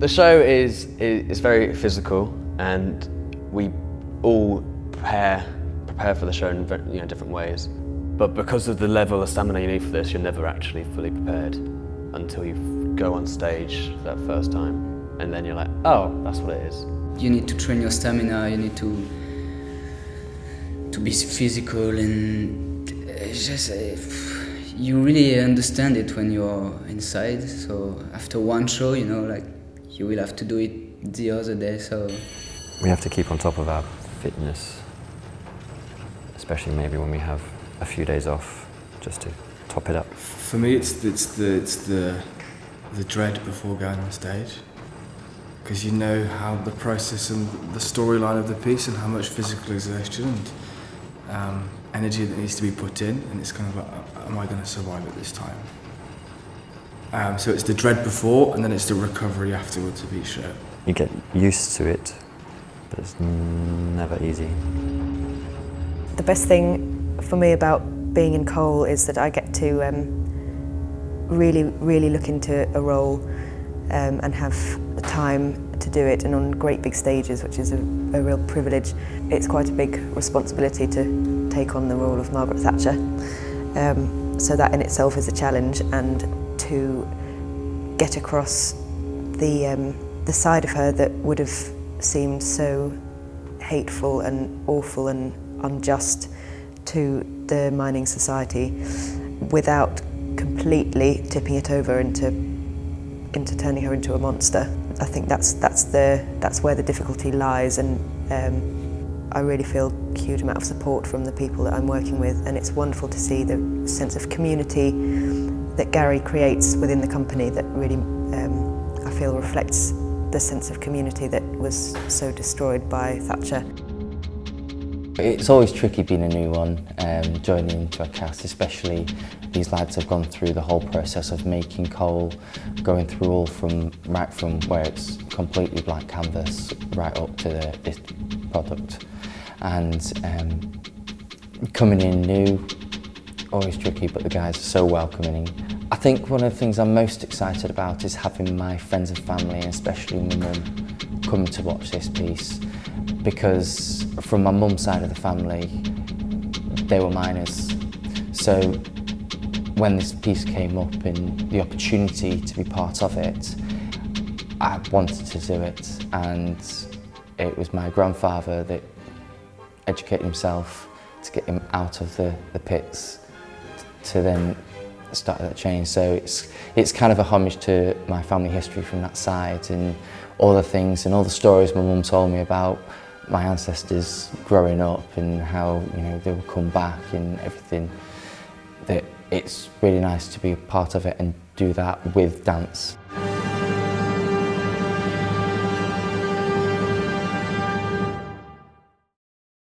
The show is, is very physical and we all prepare, prepare for the show in you know, different ways. But because of the level of stamina you need for this, you're never actually fully prepared until you go on stage that first time. And then you're like, oh, that's what it is. You need to train your stamina, you need to to be physical and just uh, you really understand it when you're inside. So after one show, you know, like you will have to do it the other day. So we have to keep on top of our fitness, especially maybe when we have a few days off, just to top it up. For me, it's it's the it's the the dread before going on stage because you know how the process and the storyline of the piece and how much physical exertion and um, energy that needs to be put in, and it's kind of like, am I going to survive it this time? Um, so it's the dread before, and then it's the recovery afterwards of each show. You get used to it, but it's never easy. The best thing for me about being in Coal is that I get to um, really, really look into a role um, and have the time to do it and on great big stages, which is a, a real privilege. It's quite a big responsibility to take on the role of Margaret Thatcher. Um, so that in itself is a challenge and to get across the, um, the side of her that would have seemed so hateful and awful and unjust to the mining society without completely tipping it over into into turning her into a monster. I think that's that's the that's where the difficulty lies, and um, I really feel a huge amount of support from the people that I'm working with, and it's wonderful to see the sense of community that Gary creates within the company that really um, I feel reflects the sense of community that was so destroyed by Thatcher. It's always tricky being a new one, um, joining into a cast, especially these lads have gone through the whole process of making coal, going through all from right from where it's completely blank canvas right up to the, this product. And um, coming in new, always tricky, but the guys are so welcoming. I think one of the things I'm most excited about is having my friends and family, and especially my mum, come to watch this piece because from my mum's side of the family, they were miners. So when this piece came up and the opportunity to be part of it, I wanted to do it. And it was my grandfather that educated himself to get him out of the, the pits to then start that change. So it's, it's kind of a homage to my family history from that side and all the things and all the stories my mum told me about my ancestors growing up and how you know they would come back and everything that it's really nice to be a part of it and do that with dance.